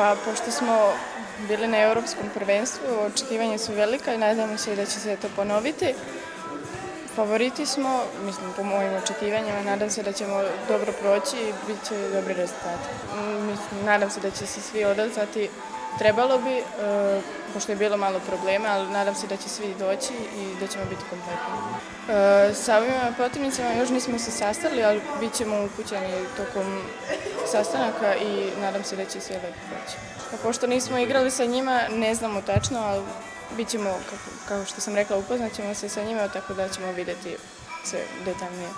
Pa, pošto smo bili na europskom prvenstvu, očekivanje su velika i nadamo se da će se to ponoviti. Favoriti smo, mislim, po mojim očekivanjima, nadam se da ćemo dobro proći i bit će dobri rezultati. Mislim, nadam se da će se svi odazvati. Trebalo bi, e, pošto je bilo malo problema, ali nadam se da će svi doći i da ćemo biti kompletni. E, sa ovim protivnicama još nismo se sastali, ali bit ćemo upućeni tokom sastanaka i nadam se da će sve lepo proći. Pa pošto nismo igrali sa njima, ne znamo tačno, ali bit ćemo, kako, što sam rekla, upoznaćemo se sa njima, tako da ćemo videti sve detaljnije.